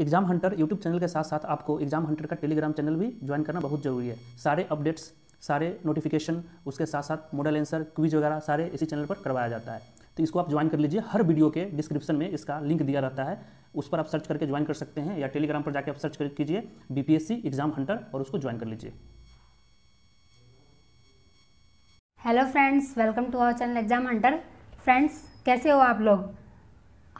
Exam Hunter YouTube channel के साथ साथ आपको एग्ज़ाम हंटर का टेलीग्राम चैनल भी ज्वाइन करना बहुत ज़रूरी है। सारे अपडेट्स, सारे नोटिफिकेशन उसके साथ साथ मॉडल आंसर क्विज वगैरह सारे इसी चैनल पर करवाया जाता है। तो इसको आप ज्वाइन कर लीजिए। हर वीडियो के डिस्क्रिप्शन में इसका लिंक दिया रहता है। उस पर आप सर्च करके ज्वाइन कर सकते हैं या टेलीग्राम पर जाकर आप सर्च कर कीजिए बीपीएससी एग्ज़ाम हंटर और उसको ज्वाइन कर लीजिए। Hello friends welcome to our channel Exam Hunter friends कैसे हो आप लोग?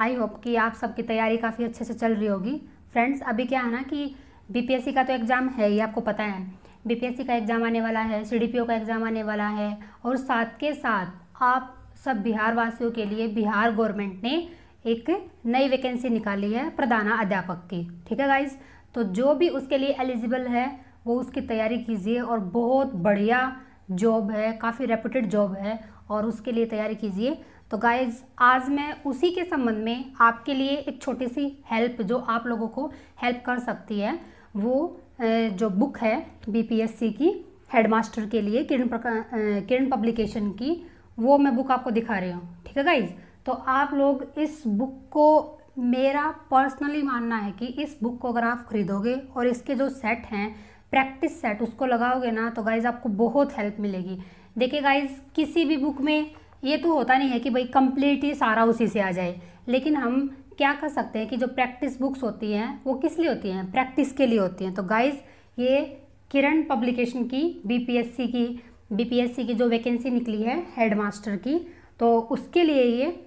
आई होप कि आप सबकी तैयारी काफ़ी अच्छे से चल रही होगी। फ्रेंड्स, अभी क्या है ना कि बीपीएससी का तो एग्ज़ाम है ही, आपको पता है। बीपीएससी का एग्ज़ाम आने वाला है सीडीपीओ का एग्ज़ाम आने वाला है और साथ के साथ आप सब बिहार वासियों के लिए बिहार गवर्नमेंट ने एक नई वैकेंसी निकाली है प्रधाना अध्यापक की। ठीक है गाइज़ तो जो भी उसके लिए एलिजिबल है, वो उसकी तैयारी कीजिए और बहुत बढ़िया जॉब है, काफ़ी रेपुटेड जॉब है और उसके लिए तैयारी कीजिए। तो गाइज़ आज मैं उसी के संबंध में आपके लिए एक छोटी सी हेल्प जो आप लोगों को हेल्प कर सकती है, वो जो बुक है बीपीएससी की हेडमास्टर के लिए, किरण किरण पब्लिकेशन की, वो मैं बुक आपको दिखा रही हूँ, ठीक है गाइज़ तो आप लोग इस बुक को, मेरा पर्सनली मानना है कि इस बुक को अगर आप खरीदोगे और इसके जो सेट हैं प्रैक्टिस सेट उसको लगाओगे ना तो गाइज़ आपको बहुत हेल्प मिलेगी। देखिए गाइज़ किसी भी बुक में ये तो होता नहीं है कि भाई कंप्लीट ही सारा उसी से आ जाए। लेकिन हम क्या कर सकते हैं कि जो प्रैक्टिस बुक्स होती हैं, वो किस लिए होती हैं? प्रैक्टिस के लिए होती हैं। तो गाइज़ ये किरण पब्लिकेशन की बीपीएससी की बीपीएससी की जो वैकेंसी निकली है हेडमास्टर की तो उसके लिए ये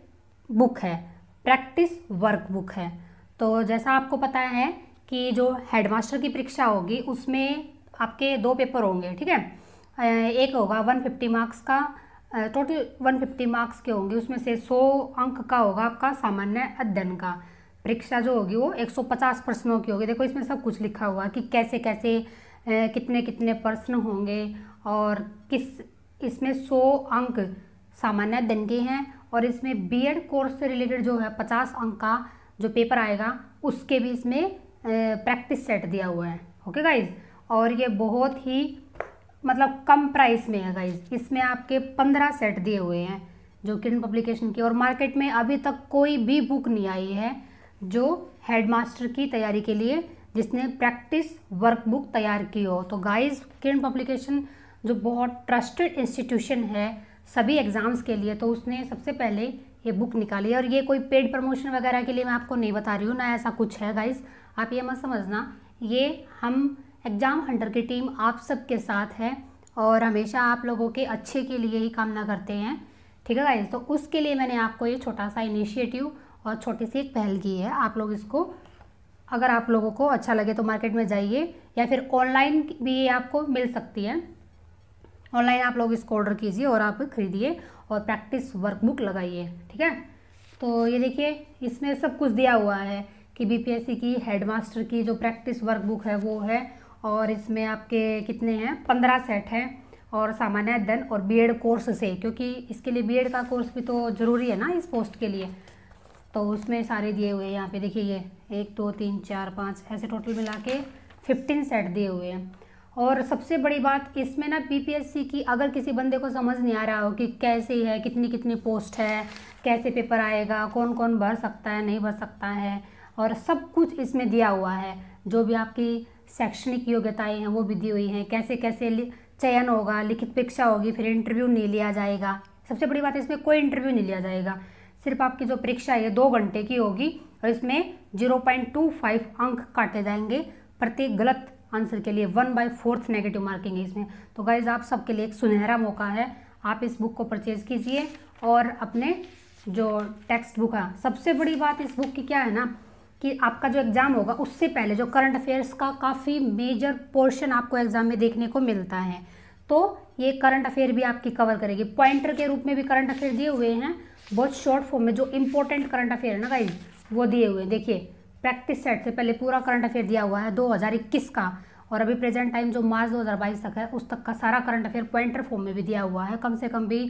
बुक है। प्रैक्टिस वर्क बुक है। तो जैसा आपको पता है कि जो हेडमास्टर की परीक्षा होगी, उसमें आपके दो पेपर होंगे, ठीक है? एक होगा 150 मार्क्स का टोटल 150 मार्क्स के होंगे, उसमें से 100 अंक का होगा आपका, सामान्य अध्ययन का। परीक्षा जो होगी वो 150 प्रश्नों की होगी। देखो, इसमें सब कुछ लिखा हुआ कि कैसे कैसे कितने कितने प्रश्न होंगे और किस, इसमें 100 अंक सामान्य अध्ययन के हैं और इसमें बीएड कोर्स से रिलेटेड जो है 50 अंक का जो पेपर आएगा, उसके भी इसमें प्रैक्टिस सेट दिया हुआ है। ओके गाइज़ और ये बहुत ही मतलब कम प्राइस में है गाइज़ इसमें आपके पंद्रह सेट दिए हुए हैं जो किरण पब्लिकेशन की, और मार्केट में अभी तक कोई भी बुक नहीं आई है जो हेडमास्टर की तैयारी के लिए, जिसने प्रैक्टिस वर्क बुक तैयार की हो. तो गाइज़ किरण पब्लिकेशन जो बहुत ट्रस्टेड इंस्टीट्यूशन है सभी एग्ज़ाम्स के लिए तो उसने सबसे पहले ये बुक निकाली है. और ये कोई पेड प्रमोशन वगैरह के लिए मैं आपको नहीं बता रही हूँ, ना ऐसा कुछ है गाइज़ आप ये मत समझना, ये हम एग्ज़ाम हंटर की टीम आप सबके साथ है और हमेशा आप लोगों के अच्छे के लिए ही कामना करते हैं। ठीक है गाइज़ तो उसके लिए मैंने आपको ये छोटा सा इनिशिएटिव और छोटी सी एक पहल की है। आप लोग इसको, अगर आप लोगों को अच्छा लगे तो मार्केट में जाइए या फिर ऑनलाइन भी ये आपको मिल सकती है। ऑनलाइन आप लोग इसको ऑर्डर कीजिए और आप खरीदिए और प्रैक्टिस वर्कबुक लगाइए। ठीक है? तो ये देखिए, इसमें सब कुछ दिया हुआ है कि बीपीएससी की हेडमास्टर की जो प्रैक्टिस वर्कबुक है वो है और इसमें आपके कितने हैं? पंद्रह सेट हैं और सामान्य अध्ययन और बीएड कोर्स से, क्योंकि इसके लिए बीएड का कोर्स भी तो ज़रूरी है ना इस पोस्ट के लिए। तो उसमें सारे दिए हुए हैं यहाँ पे, देखिए ये, एक, दो, तीन, चार, पाँच, ऐसे टोटल मिला के फिफ्टीन सेट दिए हुए हैं। और सबसे बड़ी बात, इसमें ना पीपीएससी की अगर किसी बंदे को समझ नहीं आ रहा हो कि कैसे है, कितनी कितनी पोस्ट है, कैसे पेपर आएगा कौन कौन भर सकता है, नहीं भर सकता है, और सब कुछ इसमें दिया हुआ है, जो भी आपकी शैक्षणिक योग्यताएँ हैं, वो भी दी हुई हैं। कैसे कैसे चयन होगा, लिखित परीक्षा होगी, फिर इंटरव्यू नहीं लिया जाएगा। सबसे बड़ी बात है, इसमें कोई इंटरव्यू नहीं लिया जाएगा। सिर्फ़ आपकी जो परीक्षा है दो घंटे की होगी और इसमें ज़ीरो पॉइंट टू फाइव अंक काटे जाएँगे प्रत्येक गलत आंसर के लिए। One by fourth negative marking है इसमें। तो गाइज़ आप सबके लिए एक सुनहरा मौका है। आप इस बुक को परचेज कीजिए और अपने जो टेक्स्ट बुक है, सबसे बड़ी बात इस बुक की क्या है ना कि आपका जो एग्ज़ाम होगा, उससे पहले जो करंट अफेयर्स का काफ़ी मेजर पोर्शन आपको एग्ज़ाम में देखने को मिलता है। तो ये करंट अफेयर भी आपकी कवर करेगी। पॉइंटर के रूप में भी करंट अफेयर दिए हुए हैं। बहुत शॉर्ट फॉर्म में जो इंपॉर्टेंट करंट अफेयर है ना गाइज़ वो दिए हुए हैं। देखिए प्रैक्टिस सेट से पहले पूरा करंट अफेयर दिया हुआ है 2021 का। और अभी प्रेजेंट टाइम जो मार्च 2022 तक है, उस तक का सारा करंट अफेयर पॉइंटर फॉर्म में भी दिया हुआ है। कम से कम भी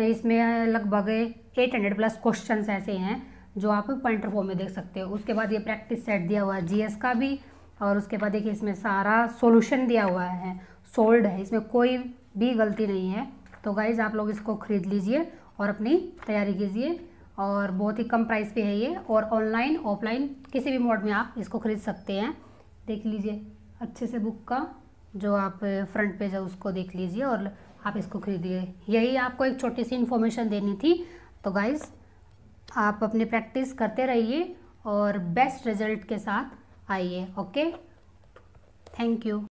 इसमें लगभग 800 प्लस क्वेश्चन ऐसे हैं। जो आप पॉइंटर फॉर्म में देख सकते हो। उसके बाद ये प्रैक्टिस सेट दिया हुआ है जीएस का भी, और उसके बाद देखिए इसमें सारा सॉल्यूशन दिया हुआ है, सोल्ड है, इसमें कोई भी गलती नहीं है। तो गाइज़ आप लोग इसको ख़रीद लीजिए और अपनी तैयारी कीजिए, और बहुत ही कम प्राइस पे है ये, और ऑनलाइन, ऑफलाइन किसी भी मोड में आप इसको ख़रीद सकते हैं। देख लीजिए, अच्छे से बुक का जो आप फ्रंट पेज है उसको देख लीजिए और आप इसको खरीदिए। यही आपको एक छोटी सी इन्फॉर्मेशन देनी थी। तो गाइज़ आप अपनी प्रैक्टिस करते रहिए और बेस्ट रिज़ल्ट के साथ आइए ओके? Thank you